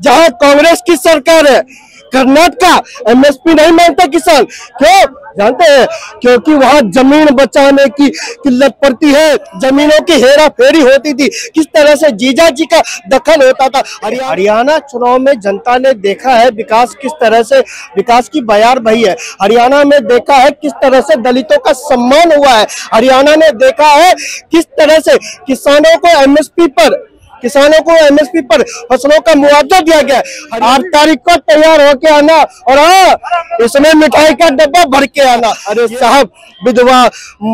जहाँ कांग्रेस की सरकार है। कर्नाटका, एमएसपी नहीं मानता किसान। क्यों? जानते हैं? क्योंकि वहाँ ज़मीन बचाने की किल्लत पड़ती है। जमीनों की हेरा फेरी होती थी। किस तरह से जीजा जी का दखल होता था? हरियाणा चुनाव में जनता ने देखा है विकास किस तरह से विकास की बयार बही है। हरियाणा में देखा है किस तरह से दलितों का सम्मान हुआ है। हरियाणा ने देखा है किस तरह से किसानों को एमएसपी पर किसानों को एमएसपी पर फ़सलों का मुआवजा दिया गया है। आठ तारीख को तैयार होके आना और हाँ इसमें मिठाई का डब्बा भर के आना। अरे साहब विधवा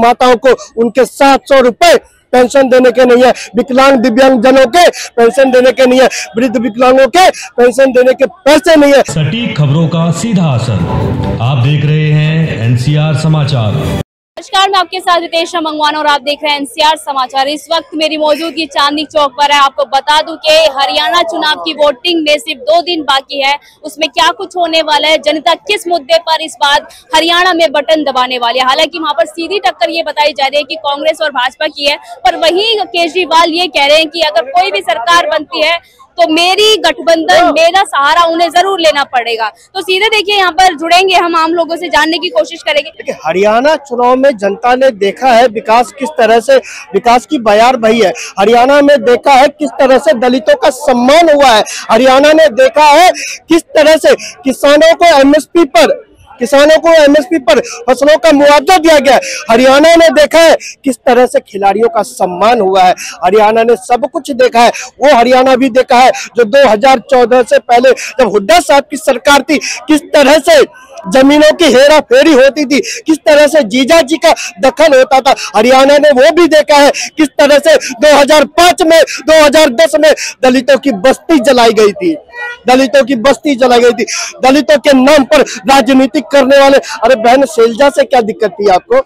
माताओं को उनके सात सौ रुपए पेंशन देने के नहीं है। विकलांग दिव्यांग जनों के पेंशन देने के नहीं है। वृद्ध विकलांगों के पेंशन देने के पैसे नहीं है। सटीक खबरों का सीधा असर आप देख रहे हैं एनसीआर समाचार। नमस्कार, मैं आपके साथ रितेश मंगवाना और आप देख रहे हैं एनसीआर समाचार। इस वक्त मेरी मौजूदगी चांदनी चौक पर है। आपको बता दूँ कि हरियाणा चुनाव की वोटिंग में सिर्फ़ दो दिन बाकी है। उसमें क्या कुछ होने वाला है? जनता किस मुद्दे पर इस बार हरियाणा में बटन दबाने वाली है? हालाँकि वहाँ पर सीधी टक्कर ये बताई जा रही है कि कांग्रेस और भाजपा की है, पर वही केजरीवाल ये कह रहे हैं कि अगर कोई भी सरकार बनती है तो मेरी गठबंधन मेरा सहारा उन्हें ज़रूर लेना पड़ेगा। तो सीधे देखिए यहाँ पर जुड़ेंगे हम आम लोगों से जानने की कोशिश करेंगे। हरियाणा चुनाव में जनता ने देखा है विकास किस तरह से विकास की बयार बही है। हरियाणा में देखा है किस तरह से दलितों का सम्मान हुआ है। हरियाणा ने देखा है किस तरह से किसानों को एमएसपी पर किसानों को एमएसपी पर फ़सलों का मुआवजा दिया गया है। हरियाणा ने देखा है किस तरह से खिलाड़ियों का सम्मान हुआ है। हरियाणा ने सब कुछ देखा है। वो हरियाणा भी देखा है जो 2014 से पहले जब हुड्डा साहब की सरकार थी, किस तरह से जमीनों की हेरा फेरी होती थी, किस तरह से जीजा जी का दखल होता था, हरियाणा ने वो भी देखा है किस तरह से 2005 में 2010 में दलितों की बस्ती जलाई गई थी। दलितों की बस्ती जलाई गई थी। दलितों के नाम पर राजनीति करने वाले। अरे बहन, शैलजा से क्या दिक्कत थी आपको?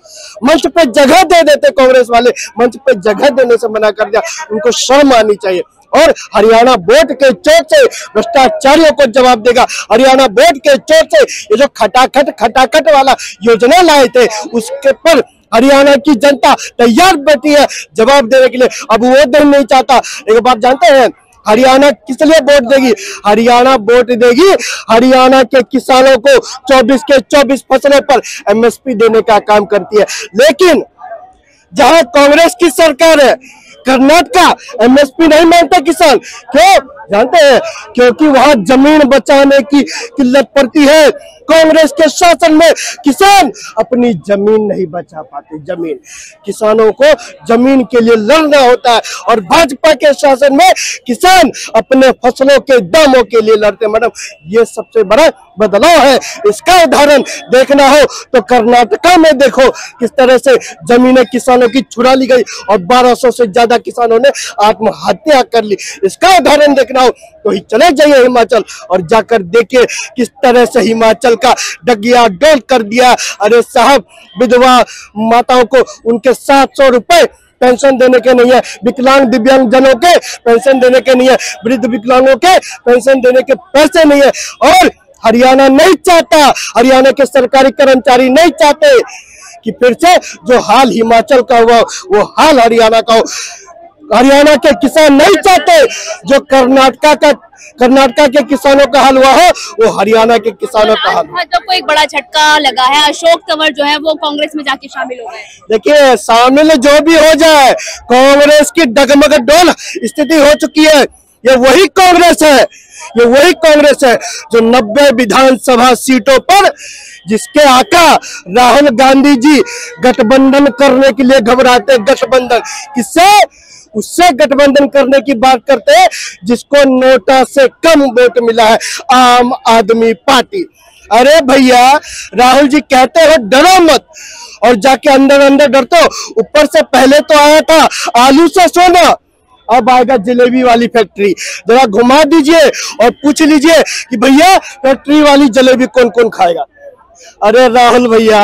मंच पे जगह दे देते कांग्रेस वाले। मंच पे जगह देने से मना कर दिया। उनको शर्म आनी चाहिए। और हरियाणा बोर्ड के चोट से भ्रष्टाचारियों को जवाब देगा। हरियाणा बोर्ड के चोट से ये जो खटाखट खटाखट वाला योजना लाए थे, उसके पर हरियाणा की जनता तैयार बैठी है जवाब देने के लिए। अब वो दिन नहीं चाहता। एक बात जानते हैं हरियाणा किस लिए वोट देगी? हरियाणा वोट देगी हरियाणा के किसानों को 24 के 24 फ़सलों पर एमएसपी देने का काम करती है। लेकिन जहाँ कांग्रेस की सरकार है, कर्नाटका, एमएसपी नहीं मानता किसान। क्यों? जानते हैं, क्योंकि वहाँ ज़मीन बचाने की किल्लत पड़ती है। कांग्रेस के शासन में किसान अपनी ज़मीन नहीं बचा पाते। ज़मीन। किसानों को ज़मीन के लिए लड़ना होता है और भाजपा के शासन में किसान अपने फ़सलों के दामों के लिए लड़ते मैडम, ये सबसे बड़ा बदलाव है। इसका उदाहरण देखना हो तो कर्नाटका में देखो, किस तरह से जमीने किसानों की छुड़ा ली गई और 1200 से ज़्यादा किसानों ने आत्महत्या कर ली। इसका उदाहरण देखना हो तो ही चले जाइए हिमाचल और जाकर देखिए किस तरह से हिमाचल का डगिया डोल कर दिया। अरे साहब, विधवा माताओं को उनके सात सौ रुपए पेंशन देने के नहीं है। विकलांग दिव्यांग जनों के पेंशन देने के नहीं है। वृद्ध विकलांगों के पेंशन देने के पैसे नहीं है। और हरियाणा नहीं चाहता, हरियाणा के सरकारी कर्मचारी नहीं चाहते। कि फिर से जो हाल हिमाचल का हुआ वो हाल हरियाणा का हो। हरियाणा के किसान नहीं चाहते जो कर्नाटका का कर्नाटका के किसानों का हाल हुआ हो वो हरियाणा के किसानों का हाल। हो। भाजपा को एक बड़ा झटका लगा है। अशोक तंवर जो है वो कांग्रेस में जाके शामिल हो गए। देखिए शामिल जो भी हो जाए कांग्रेस की डगमग डोल स्थिति हो चुकी है। ये वही कांग्रेस है, ये वही कांग्रेस है जो 90 विधानसभा सीटों पर जिसके आका राहुल गांधी जी गठबंधन करने के लिए घबराते गठबंधन किससे? उससे गठबंधन करने की बात करते हैं, जिसको नोटा से कम वोट मिला है, आम आदमी पार्टी। अरे भैया, राहुल जी कहते हो डरो मत और जाके अंदर अंदर डरते हो। ऊपर से पहले तो आया था, आलू से सोना। अब आएगा जलेबी वाली फैक्ट्री। जरा घुमा दीजिए और पूछ लीजिए कि भैया फैक्ट्री वाली जलेबी कौन कौन खाएगा? अरे राहुल भैया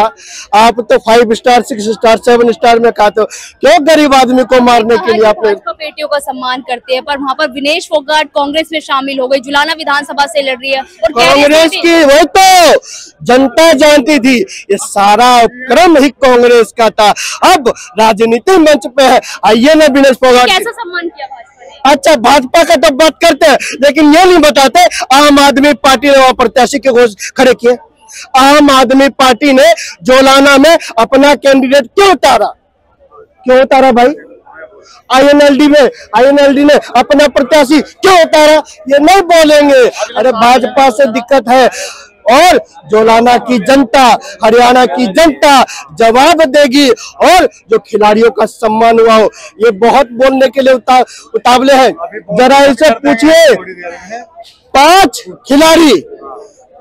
आप तो five star six star seven star में खाते हो। क्यों गरीब आदमी को मारने के लिए आपने बेटियों का सम्मान करते हैं पर वहाँ पर विनेश फोगाट कांग्रेस में शामिल हो गई जुलाना विधानसभा से लड़ रही है कांग्रेस की वही तो जनता जानती थी ये सारा उपक्रम ही कांग्रेस का था। अब राजनीति मंच पे है आइए ना विनेश फोगाट कैसा सम्मान किया अच्छा भाजपा का तो बात करते हैं लेकिन ये नहीं बताते आम आदमी पार्टी ने वहाँ प्रत्याशी के घोष खड़े किए। आम आदमी पार्टी ने जोलाना में अपना कैंडिडेट क्यों उतारा? क्यों उतारा भाई? आईएनएलडी में आईएनएलडी ने अपना प्रत्याशी क्यों उतारा? ये नहीं बोलेंगे। अरे भाजपा से दिक्कत है। और जोलाना की जनता हरियाणा की जनता जवाब देगी। और जो खिलाड़ियों का सम्मान हुआ हो ये बहुत बोलने के लिए उता, उतावले हैं। जरा इसे पूछिए। पाँच खिलाड़ी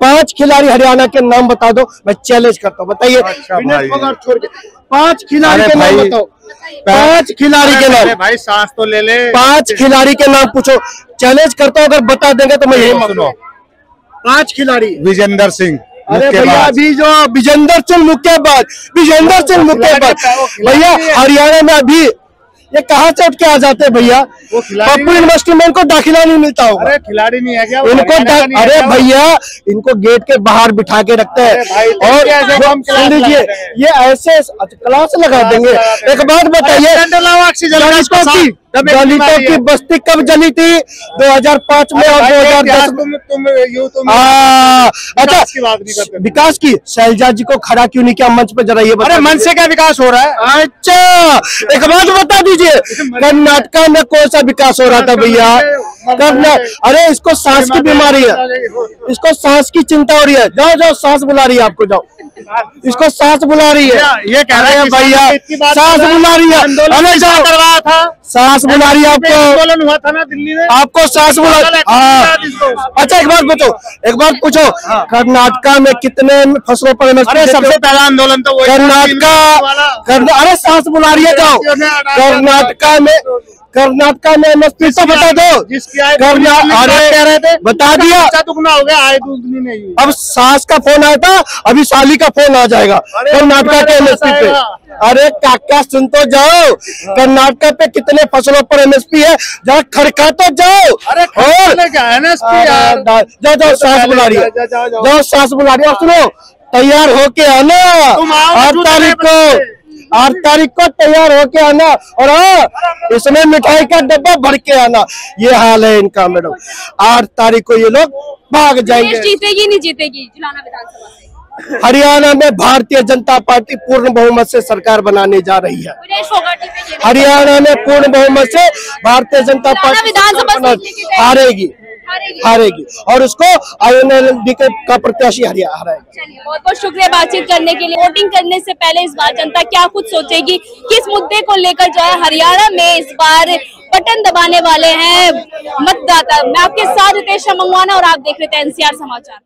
पाँच खिलाड़ी हरियाणा के नाम बता दो मैं चैलेंज करता हूँ। बताइए अच्छा छोड़ के पाँच खिलाड़ी के नाम बताओ। पाँच खिलाड़ी के नाम। भाई सांस तो ले ले। पाँच खिलाड़ी के नाम पूछो। चैलेंज करता हूँ अगर बता देंगे तो मैं यही सुनो। मांगूँगा पाँच खिलाड़ी। विजेंदर सिंह अरे भैया अभी जो विजेंदर सिंह मुक्केबाज विजेंदर सिंह मुक्केबाज। भैया हरियाणा में अभी ये कहाँ से उठ के आ जाते भैया? पप्पू नहीं- इन्वेस्टमेंट को दाखिला नहीं मिलता होगा। अरे खिलाड़ी नहीं है क्या? इनको अरे भैया इनको गेट के बाहर बिठा के रखते हैं। और हम सुन लीजिए ये ऐसे अच्छा, क्लास लगा देंगे। एक बात बताइए दलितों की है। बस्ती कब जली थी? 2005 में और भाई, इतिहास 2010 में। तुम तुम यू तुम आ, अच्छा विकास की बात नहीं करते। विकास की शैलजा जी को खड़ा क्यों नहीं किया? मंच पर जरा ये बता अरे मन से क्या विकास हो रहा है? अच्छा एक बात बता दीजिए कर्नाटका में कौन सा विकास हो रहा था भैया? कर्नाटक अरे इसको सांस की बीमारी है। इसको सांस की चिंता हो रही है। जाओ जाओ सांस बुला रही है आपको जाओ। इसको सांस बुला रही है। ये कह रहे हैं भैया सांस। बुला रही है। अरे जाओ। करवाया था? सांस बुला रही है आपको। आंदोलन हुआ था ना दिल्ली में। आपको सांस बुला है, हाँ। अच्छा एक बात पूछो एक बात पूछो। कर्नाटका में कितने फ़सलों पर अरे सबसे पहला आंदोलन तो कर्नाटका। अरे सांस बुला रही है जाओ कर्नाटका में कर्नाटका में एमएसपी तो बता दो। जिसकी आय कर्ना दुगनी अरे कह रहे थे बता दिया। अच्छा दुगना हो गया आय दुगनी नहीं अब सास का फ़ोन आया था अभी साली का फ़ोन आ जाएगा। कर्नाटका के एमएसपी पे। अरे काका सुन तो जाओ। कर्नाटका पे कितने फ़सलों पर एमएसपी है? जरा खड़का तो जाओ। अरे क्या है यार? जाओ जाओ सांस बुला रही है। जा- जा- जाओ। जाओ सांस बुला रही है। सुनो तैयार होके आना। आठ तारीख को आठ तारीख को तैयार होके आना। और हाँ इसमें मिठाई का डब्बा भर के आना। ये हाल है इनका मैडम। आठ तारीख को ये लोग भाग जाएँगे। जीतेगी नहीं जीतेगी जुलाना विधानसभा से। हरियाणा में भारतीय जनता पार्टी पूर्ण बहुमत से सरकार बनाने जा रही है। हरियाणा में पूर्ण बहुमत से भारतीय जनता पार्टी। हारेगी। हारेगी। हारेगी। और उसको आईएनएलडी का प्रत्याशी हरिया हराएगा। चलिए बहुत बहुत शुक्रिया बातचीत करने के लिए। वोटिंग करने से पहले इस बार जनता क्या कुछ सोचेगी? किस मुद्दे को लेकर जो है हरियाणा में इस बार बटन दबाने वाले हैं मतदाता? मैं आपके साथ रितेश मंगवाना और आप देख रहे थे एनसीआर समाचार।